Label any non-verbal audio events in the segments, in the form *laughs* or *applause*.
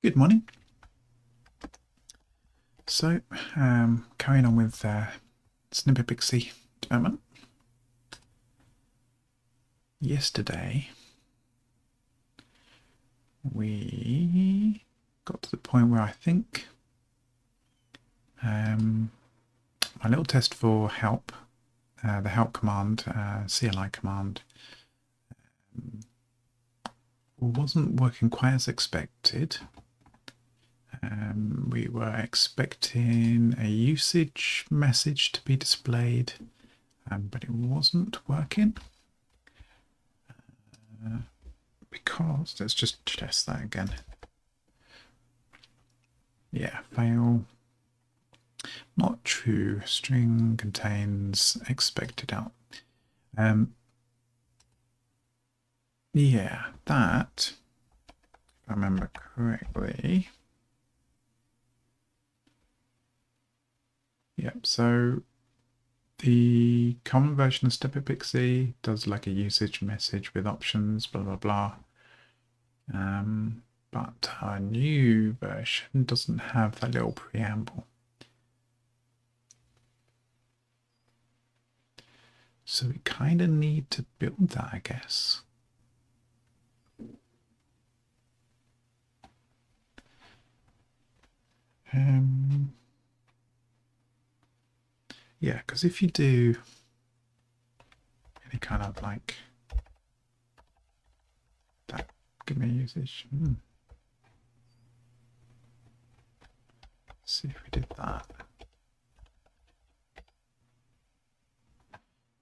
Good morning. So, um, carrying on with uh, Snippet Pixie development. Yesterday, we got to the point where I think um, my little test for help, uh, the help command, uh, CLI command, um, wasn't working quite as expected. Um, we were expecting a usage message to be displayed, um, but it wasn't working. Uh, because, let's just test that again. Yeah, fail. Not true. String contains expected out. Um, yeah, that, if I remember correctly, Yep, so the common version of Snippet Pixie does like a usage message with options, blah, blah, blah. Um, but our new version doesn't have that little preamble. So we kind of need to build that, I guess. Um, yeah, because if you do any kind of like that, give me a usage. Hmm. see if we did that.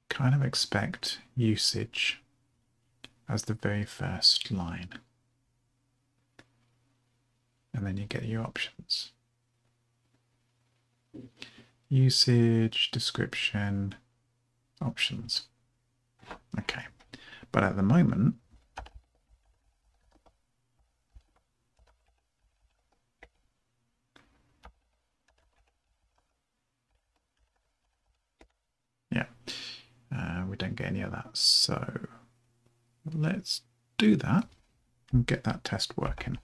Kind of expect usage as the very first line. And then you get your options usage, description, options. Okay, but at the moment, yeah, uh, we don't get any of that. So let's do that and get that test working.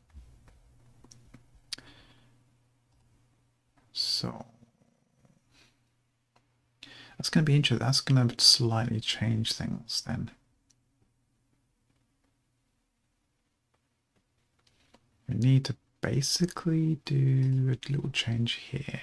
So that's going to be interesting. That's going to slightly change things then. We need to basically do a little change here.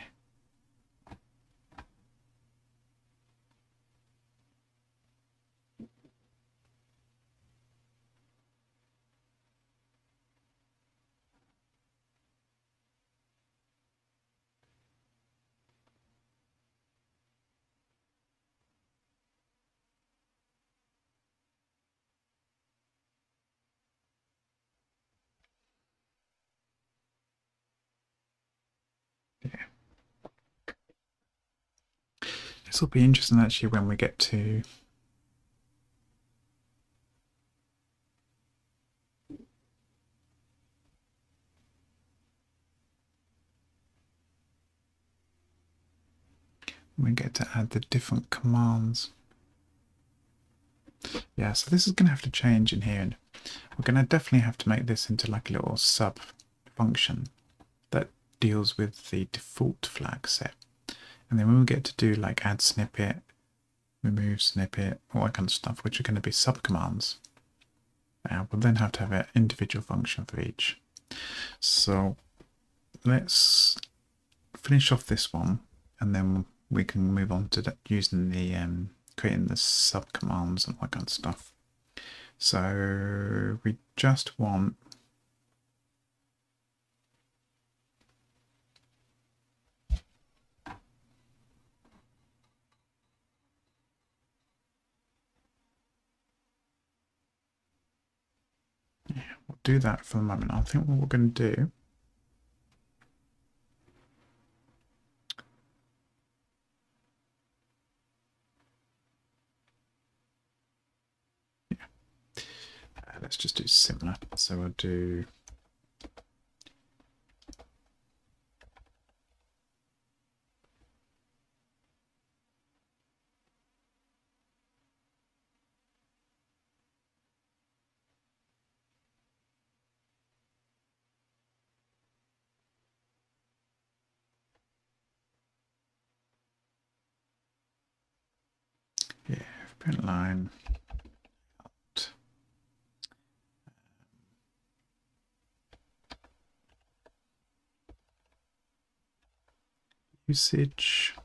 This will be interesting actually when we get to we get to add the different commands. Yeah, so this is going to have to change in here and we're going to definitely have to make this into like a little sub function that deals with the default flag set. And then when we get to do like add snippet, remove snippet, all that kind of stuff, which are going to be subcommands, uh, we'll then have to have an individual function for each. So let's finish off this one and then we can move on to using the um, creating the subcommands and all that kind of stuff. So we just want Yeah, we'll do that for the moment. I think what we're going to do yeah. Uh, let's just do similar. So we'll do print line out. usage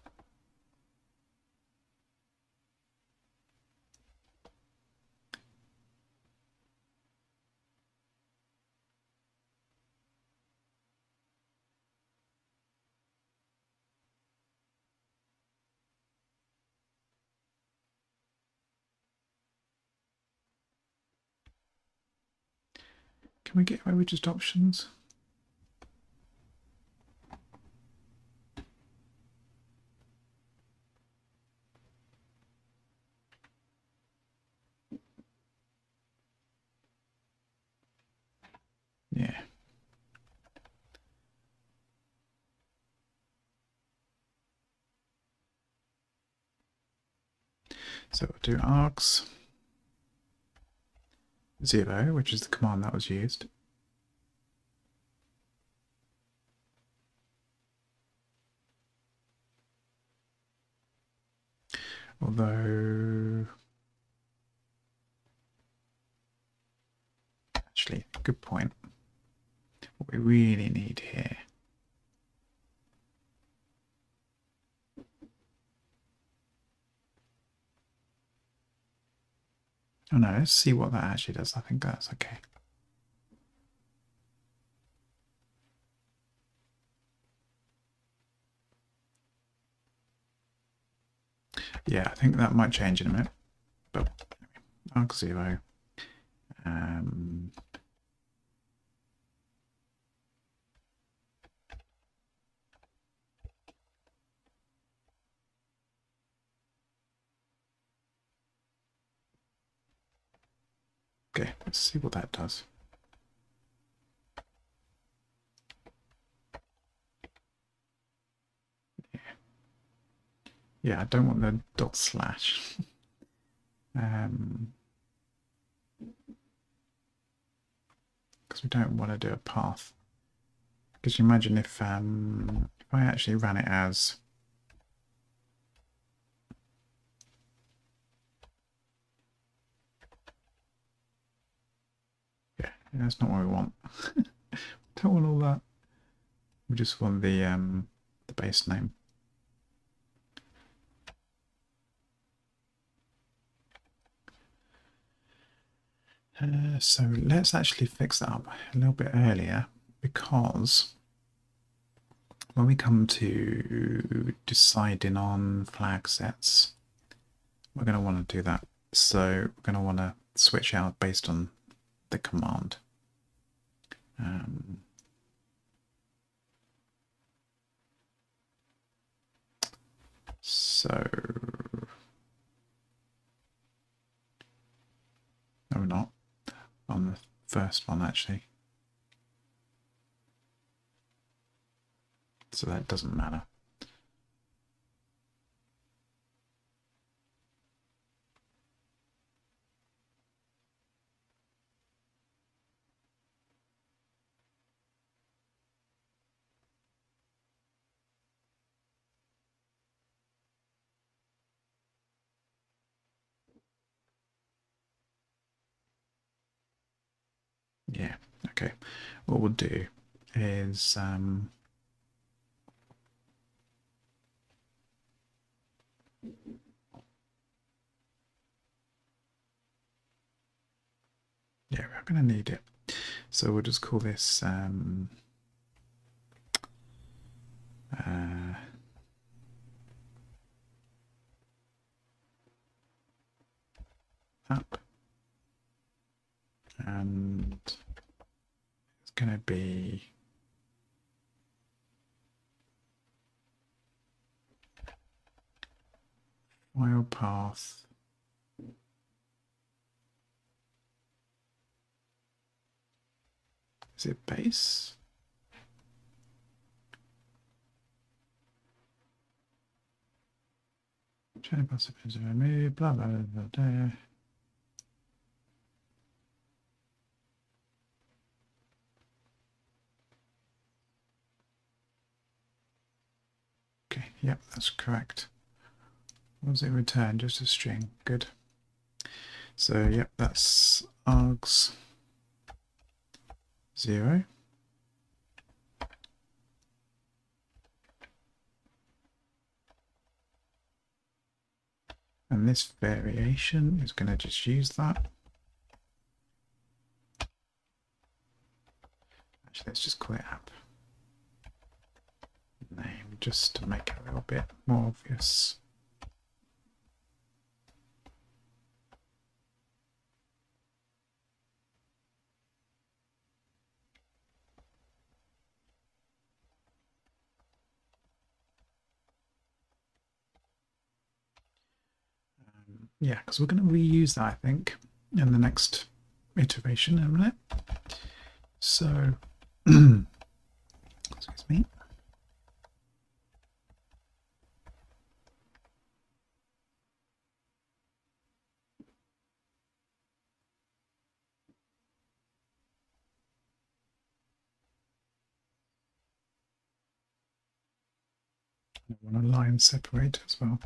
Can we get my widget options? Yeah. So do args. 0, which is the command that was used. Although, actually, good point. What we really need here Oh no, let's see what that actually does. I think that's okay. Yeah, I think that might change in a minute. But arg zero. Um, Okay, let's see what that does. Yeah, yeah I don't want the dot slash. *laughs* um, because we don't want to do a path. Because you imagine if um, if I actually ran it as that's not what we want. *laughs* Don't want all that. We just want the um, the base name. Uh, so let's actually fix that up a little bit earlier because when we come to deciding on flag sets, we're going to want to do that. So we're going to want to switch out based on the command. Um, so, no, we're not on the first one actually. So that doesn't matter. Yeah, okay. What we'll do is um, yeah, we're going to need it. So we'll just call this um, uh, up and it's going to be? File path is it base? Chain possibilities remove blah blah blah blah Okay, yep, that's correct. What does it return? Just a string. Good. So, yep, that's args 0. And this variation is going to just use that. Actually, let's just call it app name just to make it a little bit more obvious. Um, yeah, because we're going to reuse that, I think, in the next iteration a minute. So, *clears throat* excuse me. I want a line separator as well.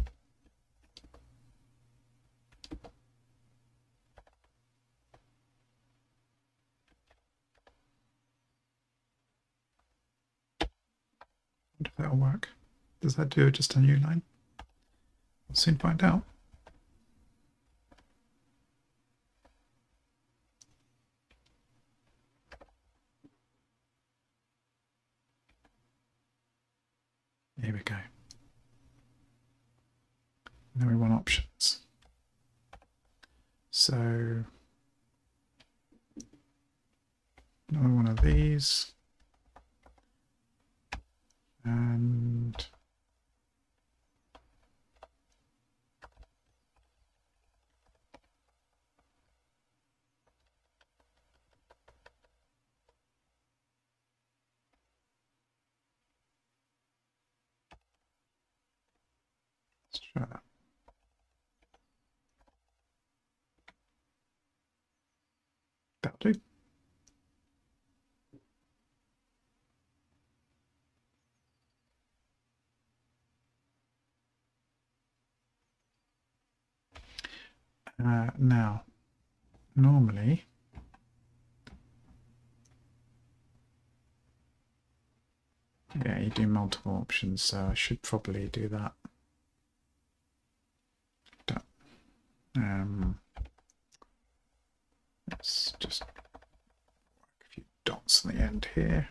if that'll work. Does that do just a new line? We'll soon find out. Here we go. Now we want options. So another one of these. And let's try that. That'll do. Uh, now, normally, yeah, you do multiple options, so I should probably do that. Um, let's just work a few dots on the end here.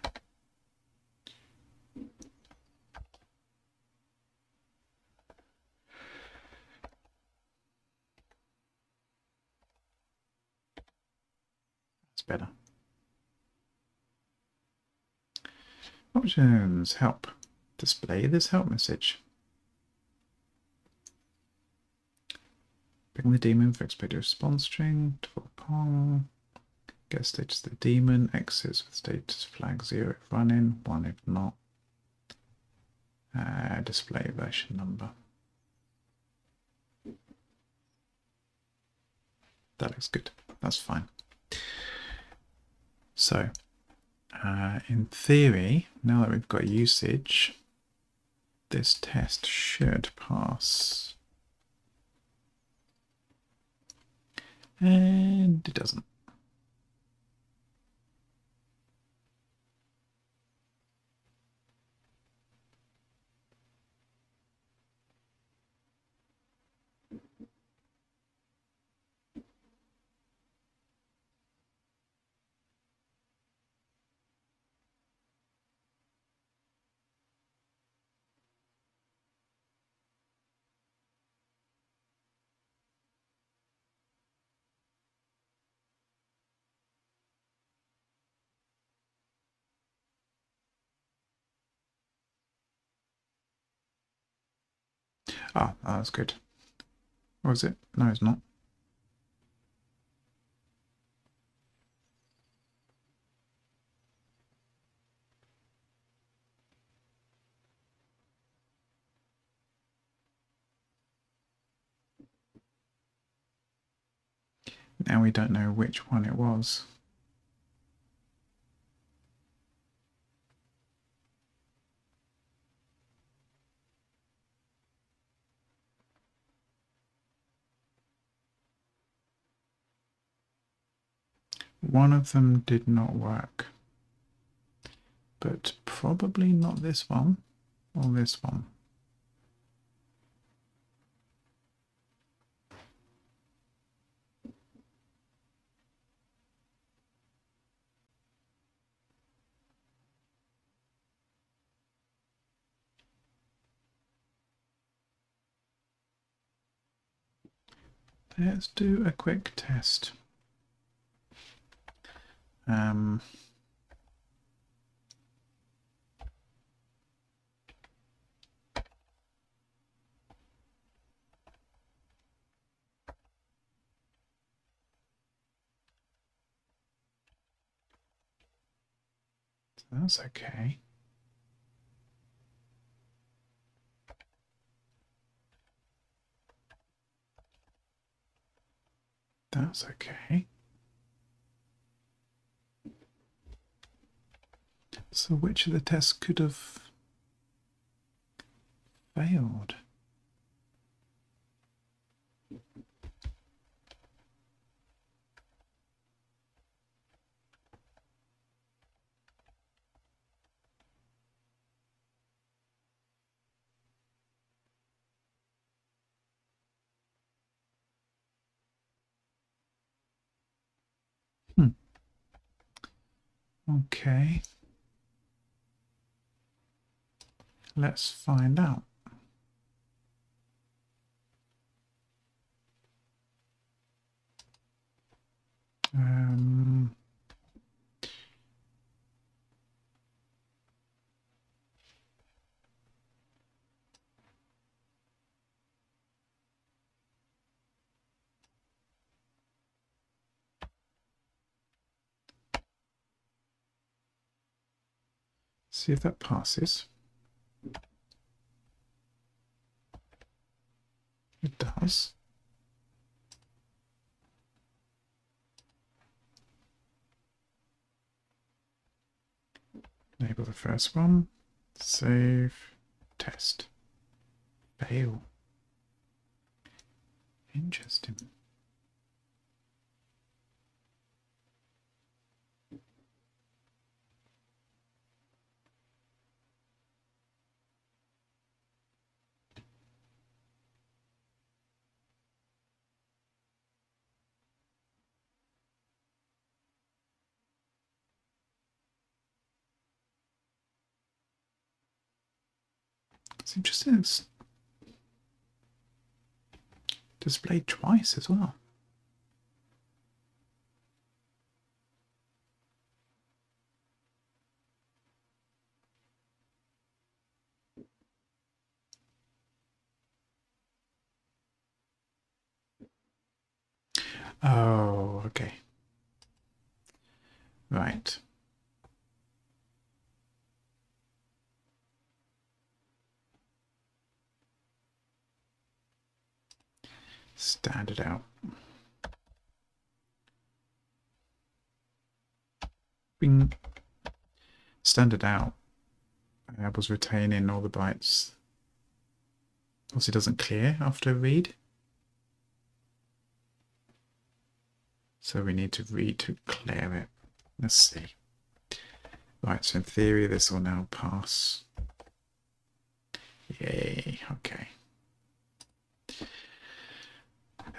Better. Options help. Display this help message. Bring the daemon for expected response string to Pong. Get status the daemon. Exits with status flag 0 if running, 1 if not. Uh, display version number. That looks good. That's fine. So, uh, in theory, now that we've got usage, this test should pass. And it doesn't. Ah, that's good. Or is it? No, it's not. Now we don't know which one it was. One of them did not work. But probably not this one or this one. Let's do a quick test. Um, that's okay. That's okay. So which of the tests could have failed? Hmm. Okay. Let's find out. Um, see if that passes. Does. Enable the first one. Save. Test. Fail. Interesting. It's interesting. It's displayed twice as well. Oh, okay. Right. Stand it out. Bing. Standard out I was retaining all the bytes. Also, it doesn't clear after a read. So we need to read to clear it. Let's see. Right, so in theory, this will now pass. Yay, okay.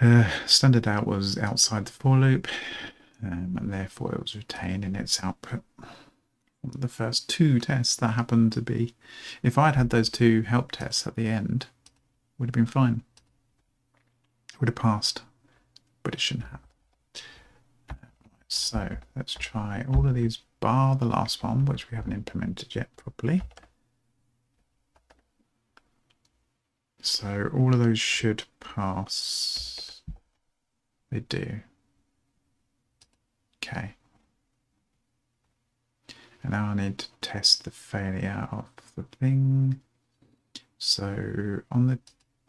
Uh, standard out was outside the for loop, um, and therefore it was retained in its output. The first two tests that happened to be, if I'd had those two help tests at the end, would have been fine. It would have passed, but it shouldn't have. So let's try all of these bar the last one, which we haven't implemented yet properly. So all of those should pass. They do. Okay. And now I need to test the failure of the thing. So on the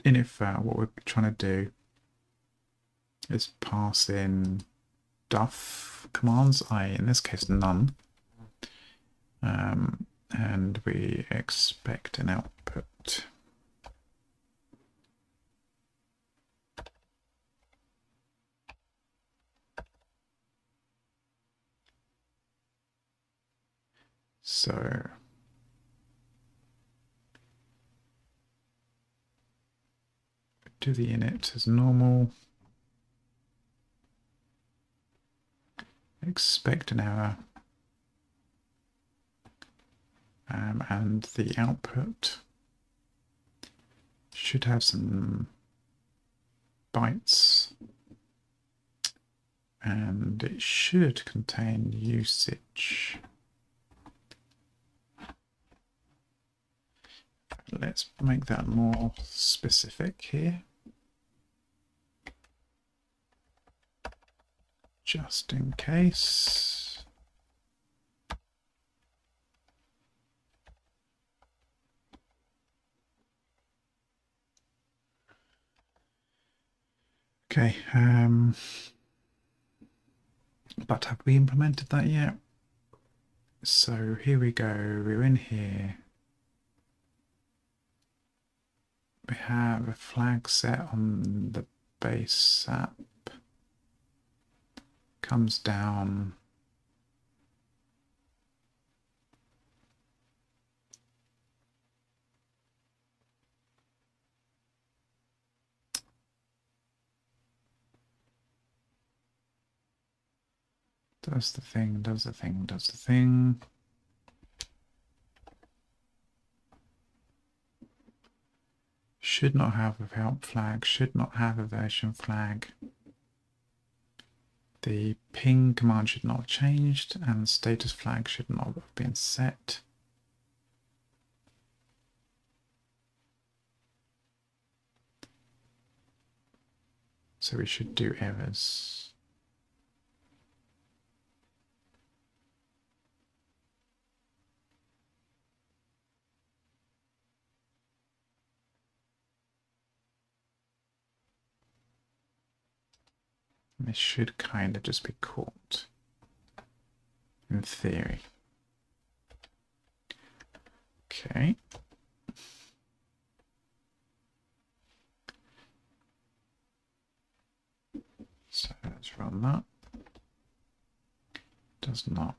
init file, what we're trying to do is pass in duff commands, i in this case none. Um, and we expect an output. So do the init as normal. Expect an error. Um, and the output should have some bytes and it should contain usage. Let's make that more specific here. Just in case. Okay, um, but have we implemented that yet? So here we go, we're in here. We have a flag set on the base app. Comes down. Does the thing, does the thing, does the thing. Should not have a help flag, should not have a version flag. The ping command should not have changed and status flag should not have been set. So we should do errors. This should kind of just be caught. In theory. Okay. So let's run that. Does not.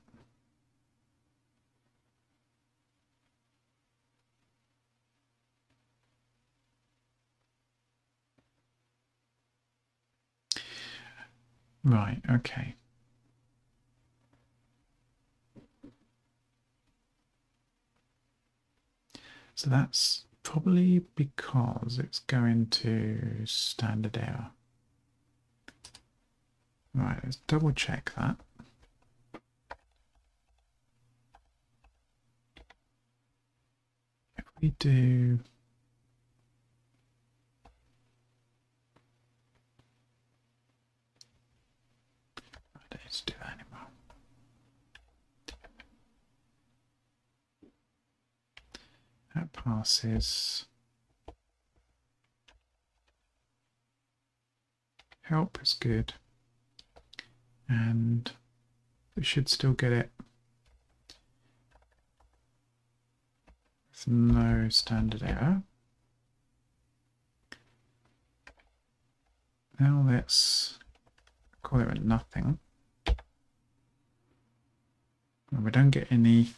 Right, okay. So that's probably because it's going to standard error. Right, let's double check that. If we do I don't need to do that anymore. That passes. Help is good. And we should still get it with no standard error. Now let's call it a nothing. And we don't get any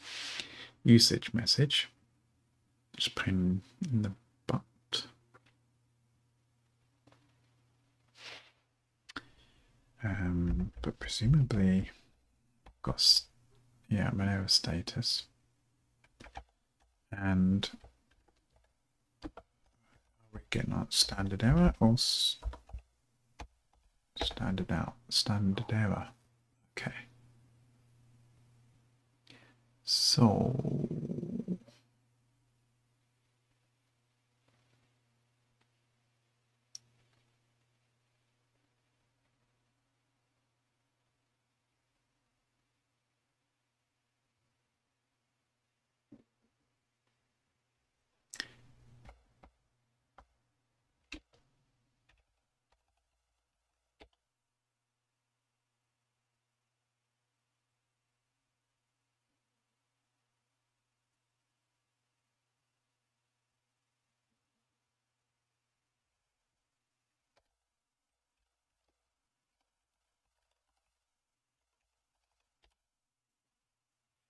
usage message. Just put in, the butt. Um, but presumably got yeah Monero status. And we getting on standard error or standard out standard error. Okay. So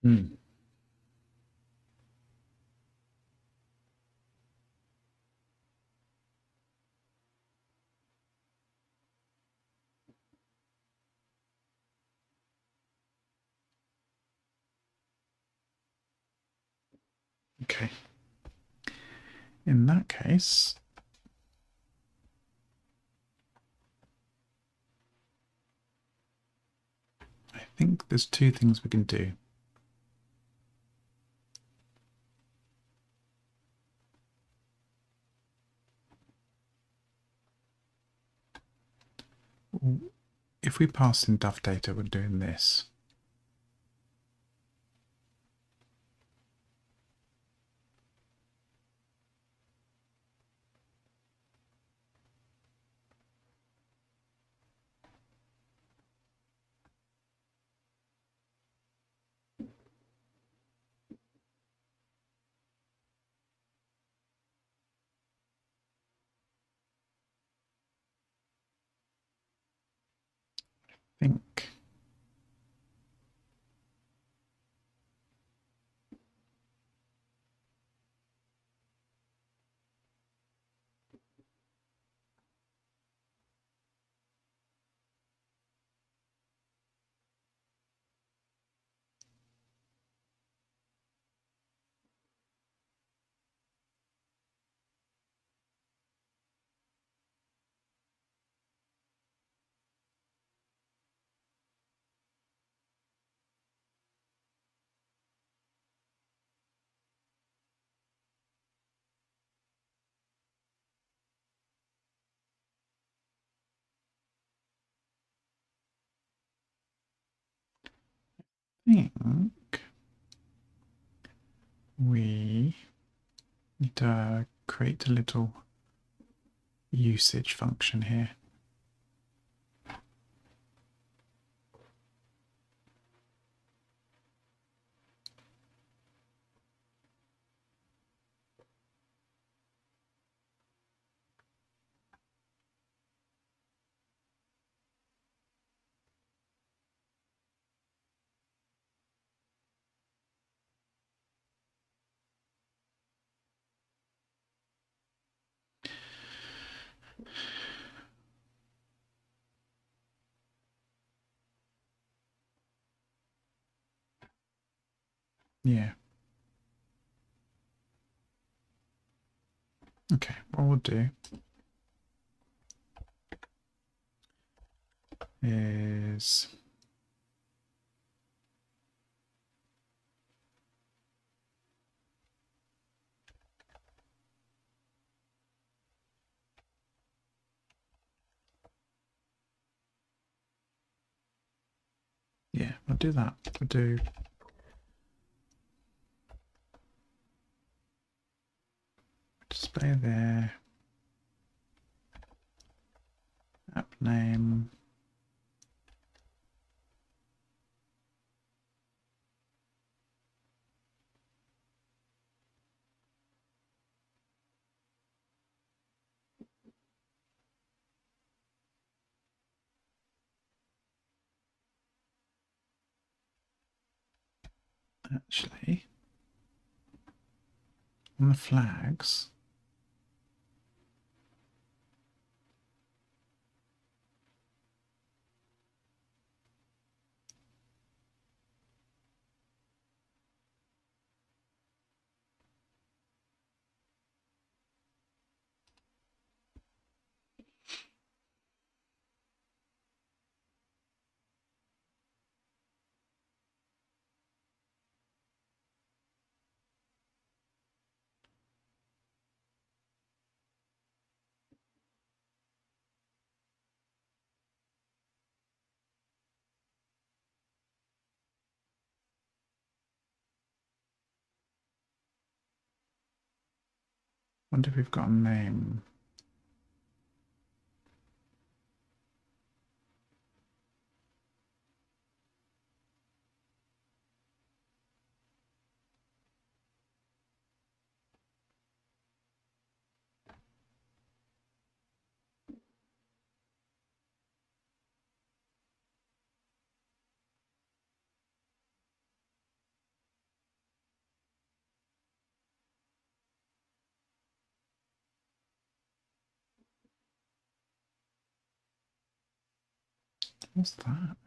Mm. Okay. In that case, I think there's two things we can do. If we pass in Duff data, we're doing this. Think think we need to create a little usage function here. Yeah. Okay, what we'll do is yeah, we'll do that. We'll do display there. App name. Actually, on the flags, wonder if we've got a name. What's that?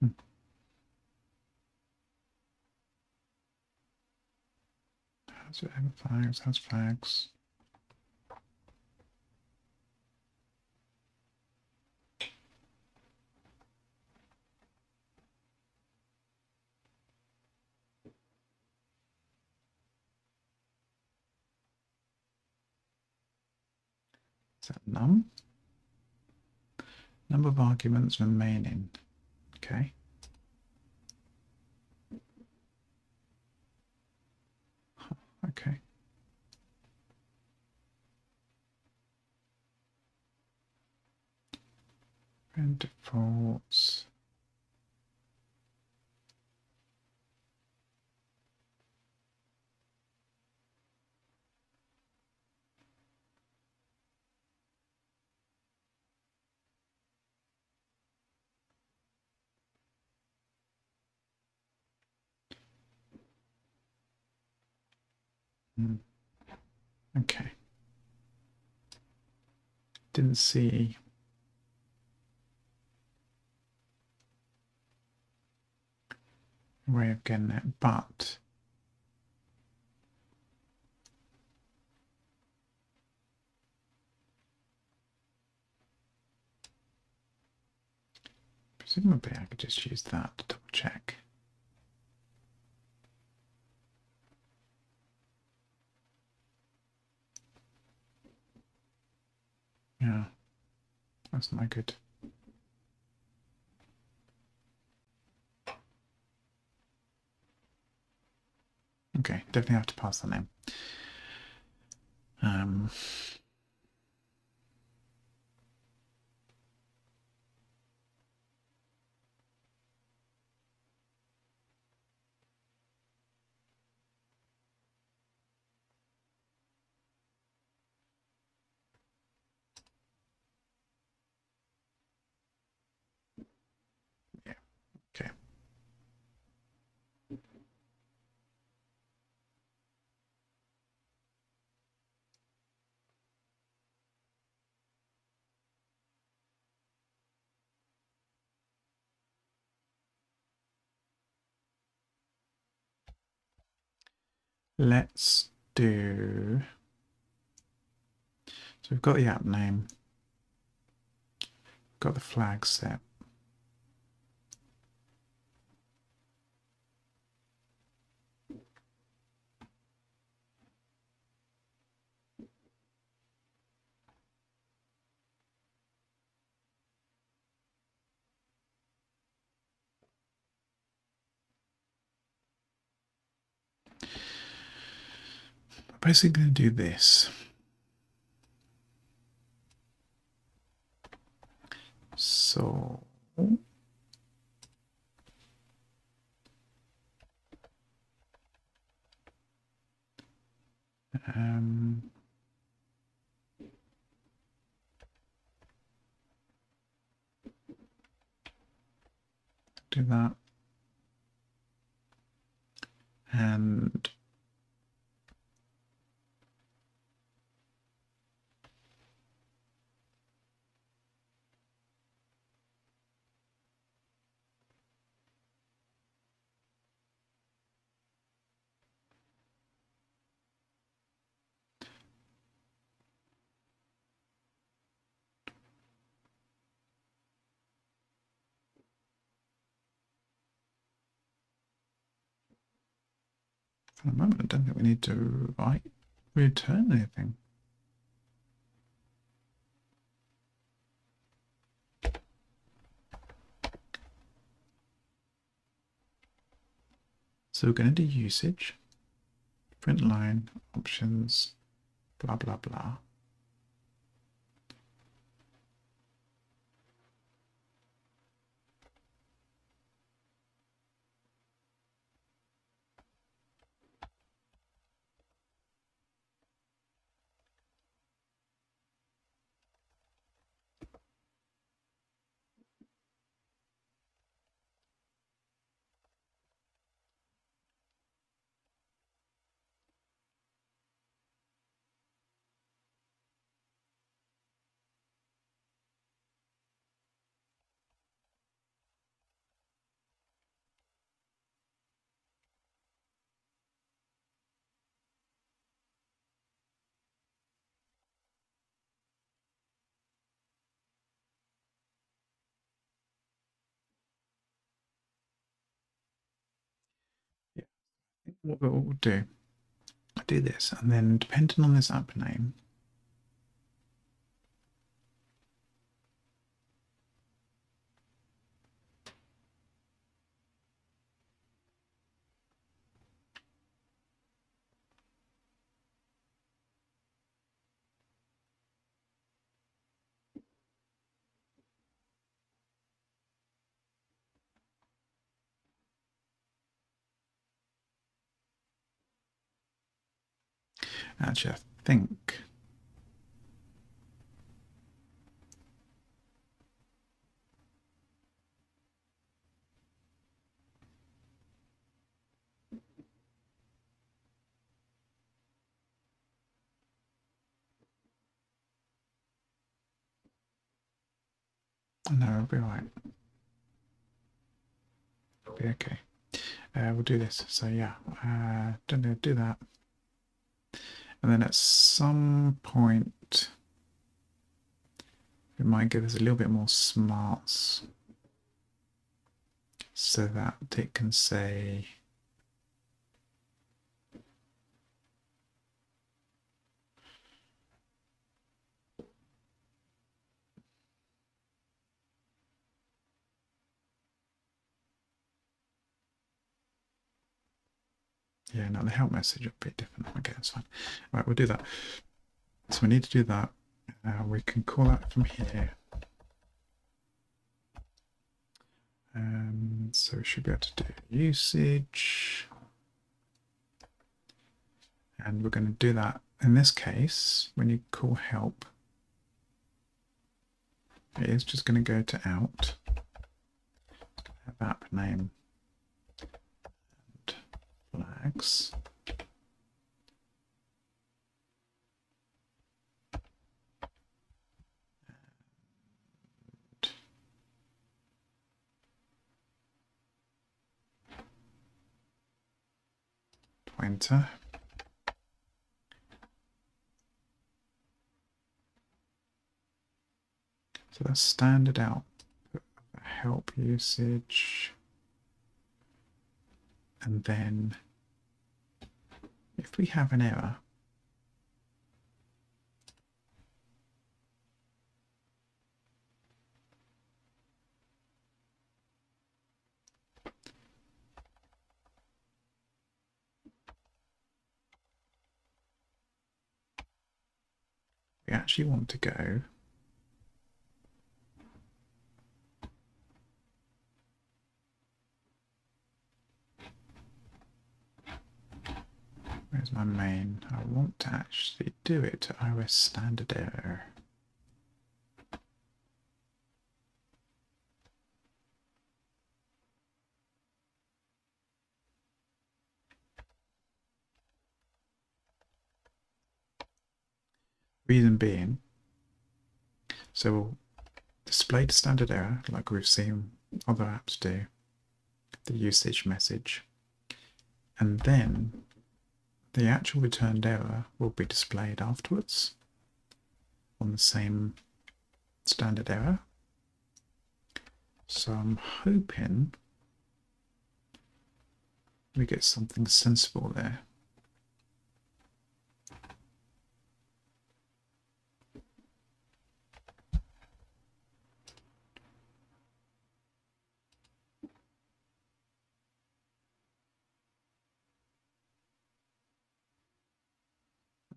Hmm. Has flags, has flags. Num? Number of arguments remaining. Okay. Okay. And defaults. Hmm. Okay. Didn't see. Way of getting it, but presumably I could just use that to double check. Yeah, that's not good. Okay, definitely have to pass the name. Um, yeah, okay. Let's do. So we've got the app name, got the flag set. Basically going to do this. So um, do that and for the moment I don't think we need to write return anything. So we're going to do usage, print line, options, blah, blah, blah. What we'll do, I'll do this, and then depending on this app name, Actually, I think. No, it'll be alright. It'll be okay. Uh, we'll do this. So yeah, uh, don't do that. And then at some point, it might give us a little bit more smarts. So that it can say Yeah, no, the help message will be different. Okay, that's fine. All right, we'll do that. So we need to do that. Uh, we can call that from here. Um, so we should be able to do usage. And we're going to do that. In this case, when you call help, it is just going to go to out. App name flags. So that's standard out. Help usage. And then if we have an error, we actually want to go Where's my main? I want to actually do it to os standard error. Reason being, so we'll display the standard error like we've seen other apps do, the usage message, and then the actual returned error will be displayed afterwards on the same standard error. So I'm hoping we get something sensible there.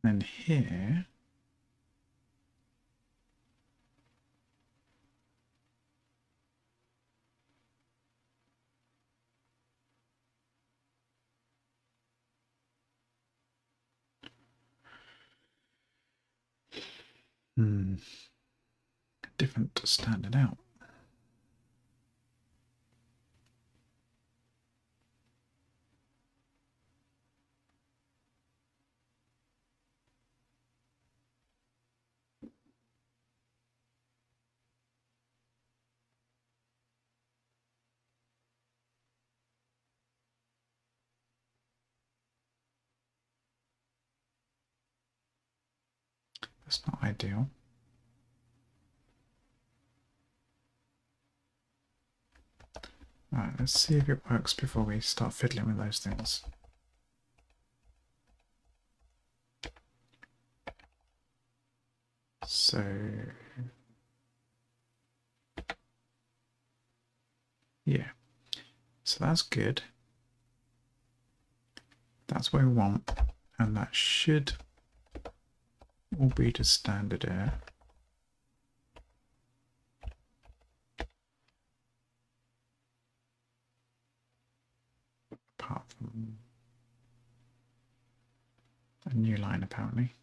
And here, hmm, different standard out. That's not ideal. Alright, let's see if it works before we start fiddling with those things. So... Yeah. So that's good. That's what we want. And that should all be to standard air. Apart from a new line apparently.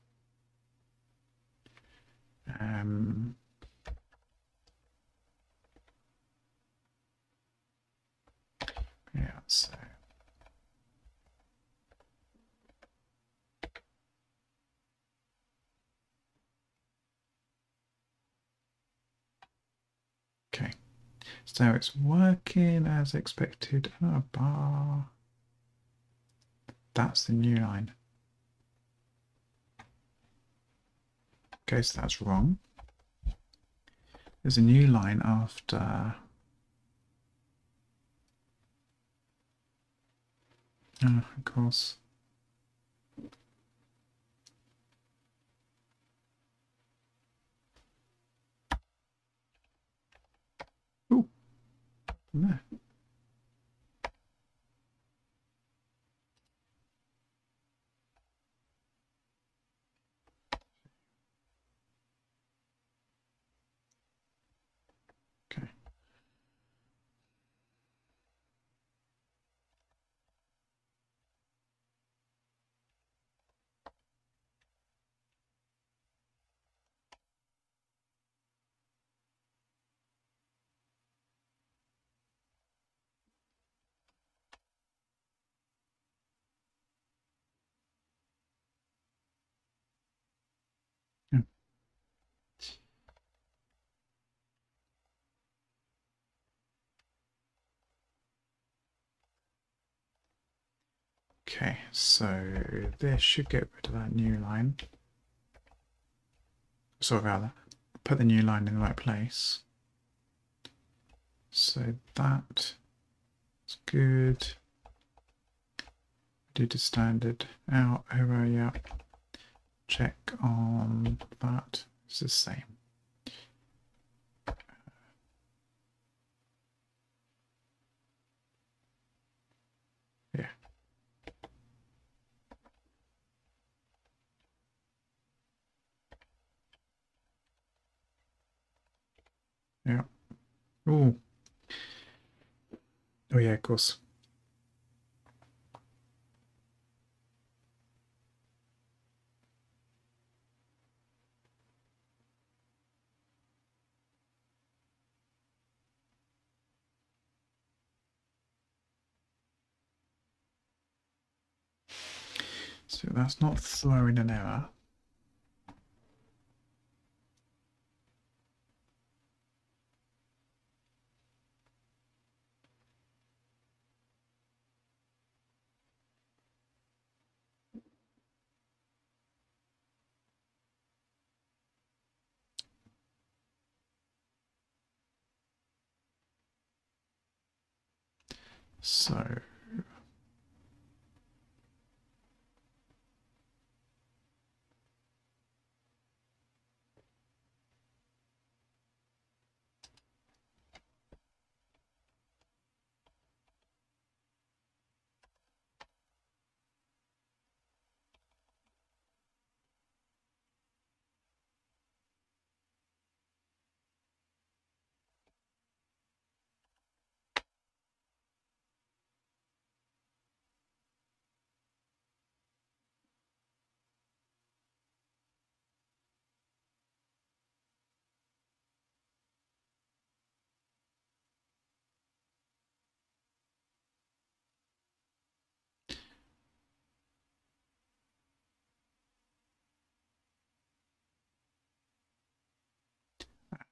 Um, yeah, so okay, so it's working as expected. Ah, oh, bar. That's the new line. Okay, so that's wrong. There's a new line after. Oh, of course. There. Okay. Yeah. Okay, so this should get rid of that new line. Sorry about that. Put the new line in the right place. So that is good. Do the standard out, over, yeah. Check on that. It's the same. Yeah. Yeah. Oh. Oh yeah, of course. So that's not throwing an error. So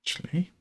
actually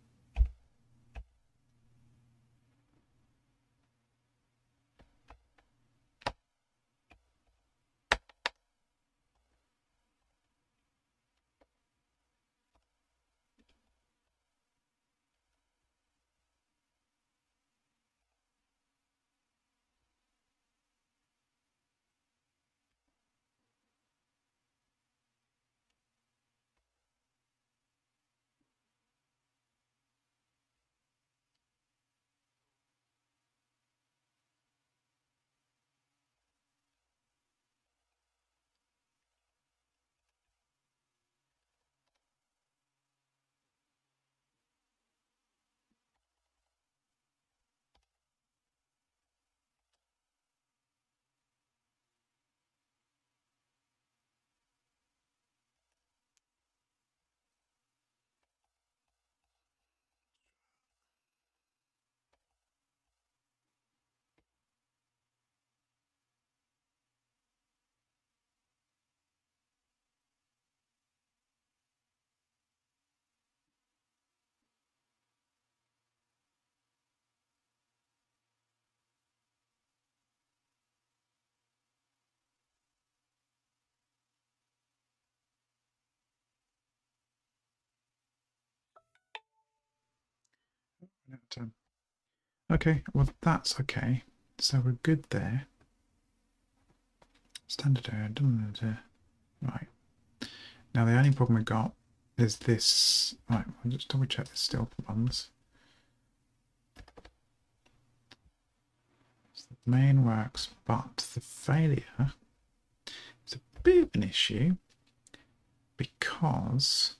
Um, okay, well that's okay. So we're good there. Standard error. Done. Right. Now the only problem we've got is this. Right, I'll just double check this still runs. So the main works, but the failure is a bit of an issue because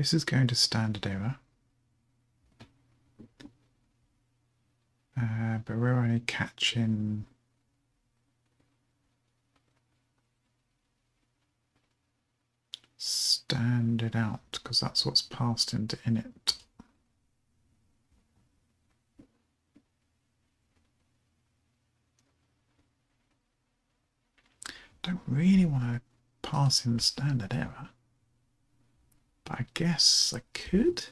This is going to standard error. Uh, but we're only catching standard out because that's what's passed into init. Don't really want to pass in the standard error. I guess I could.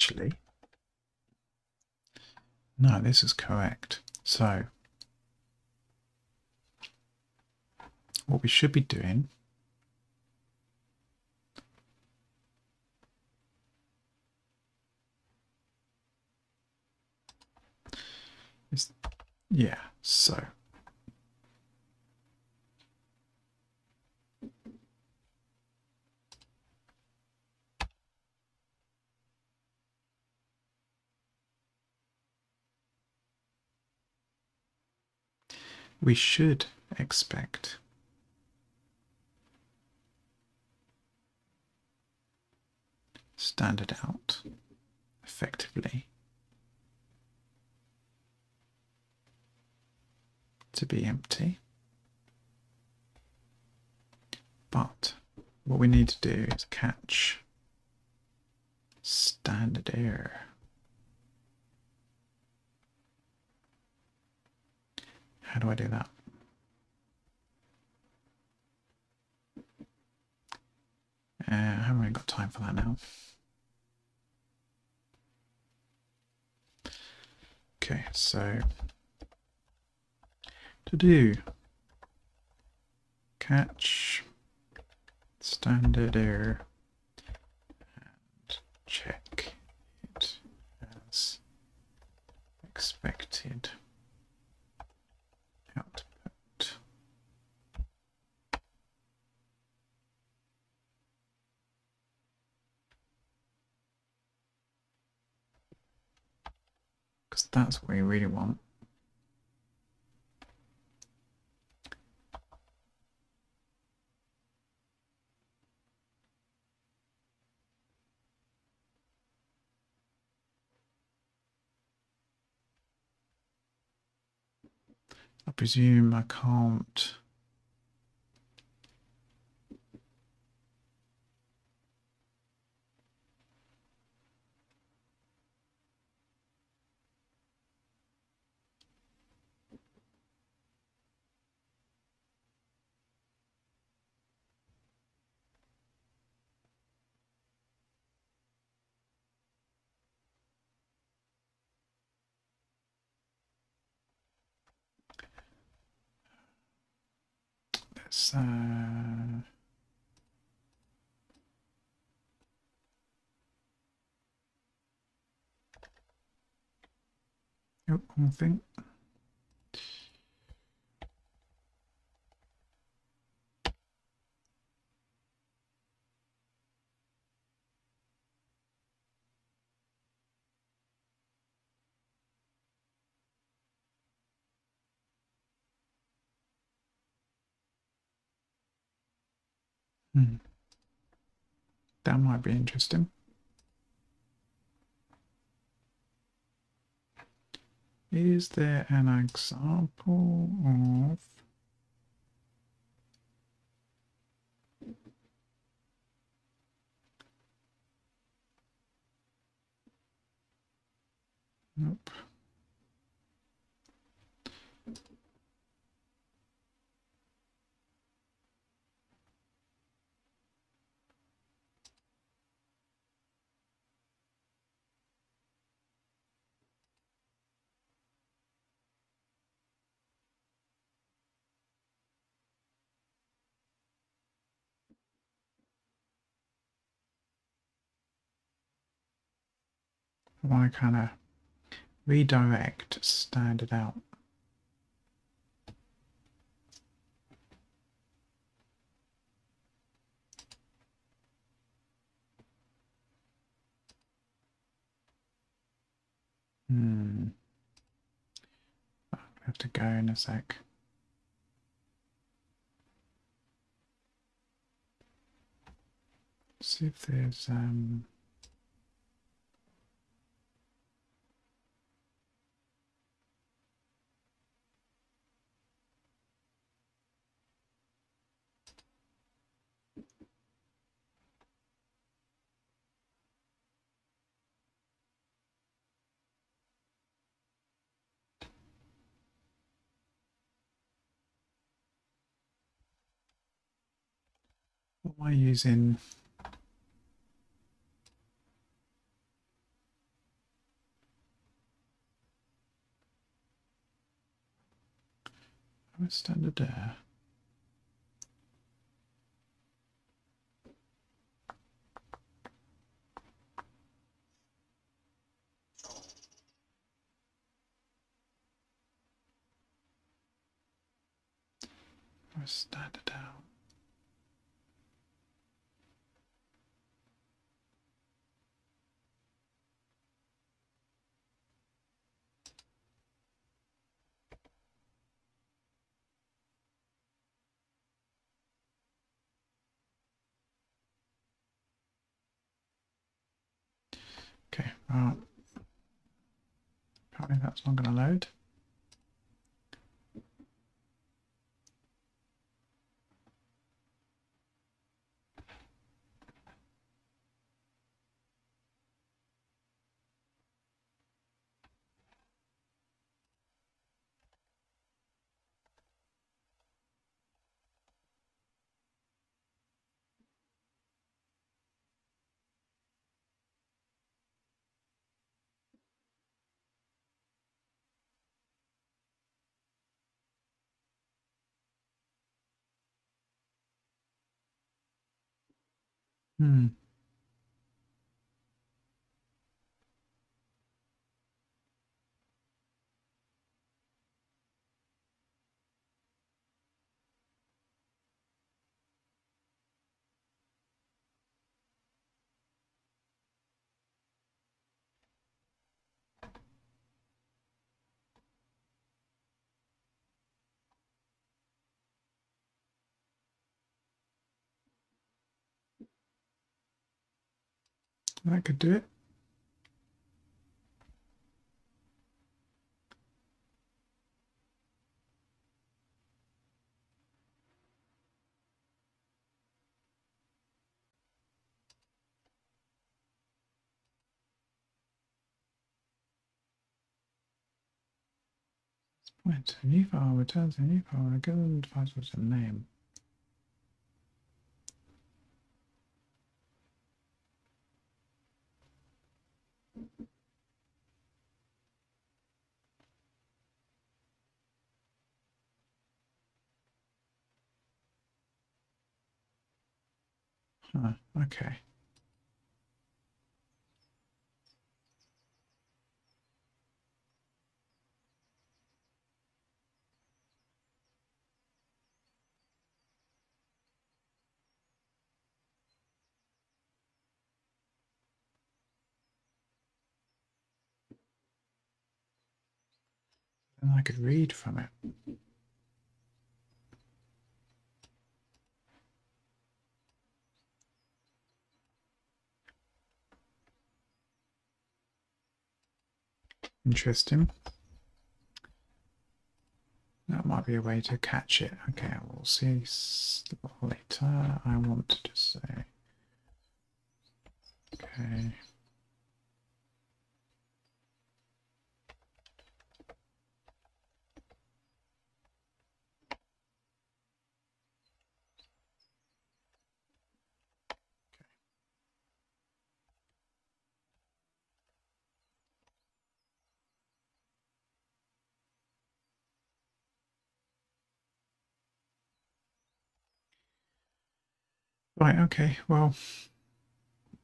Actually, no, this is correct. So, what we should be doing is, yeah, so. We should expect standard out effectively to be empty. But what we need to do is catch standard error. How do I do that? Uh, I haven't really got time for that now. Okay, so to do catch standard error and check it as expected output. Because that's what we really want. I presume I can't Let's, uh, Oh, one thing. Hmm. That might be interesting. Is there an example of Nope. Want to kind of redirect, stand it out. Hmm. I have to go in a sec. See if there's um am I using? I'm standard there. Well, apparently that's not going to load. Hmm. That could do it. Point. A new file returns a new file and a given device with a name. Okay. And I could read from it. Interesting. That might be a way to catch it. Okay, we'll see later. I want to just say, okay. Right, okay, well,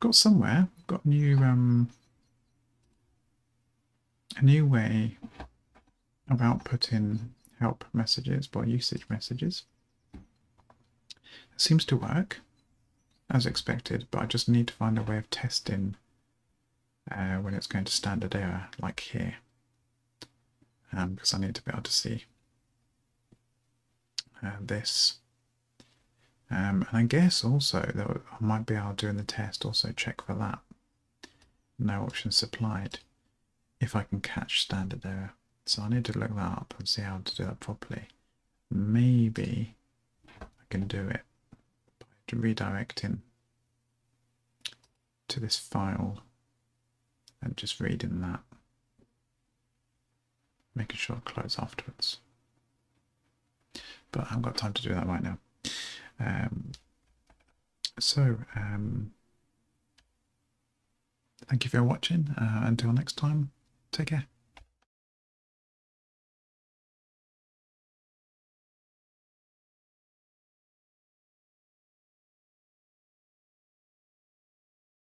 got somewhere. Got new um a new way of outputting help messages by usage messages. It seems to work as expected, but I just need to find a way of testing uh, when it's going to standard error, like here, um, because I need to be able to see uh, this um, and I guess also that I might be able to, do in the test, also check for that. No option supplied if I can catch standard error. So I need to look that up and see how to do that properly. Maybe I can do it by redirecting to this file and just reading that. Making sure I close afterwards. But I haven't got time to do that right now. Um, so, um, thank you for watching. Uh, until next time, take care.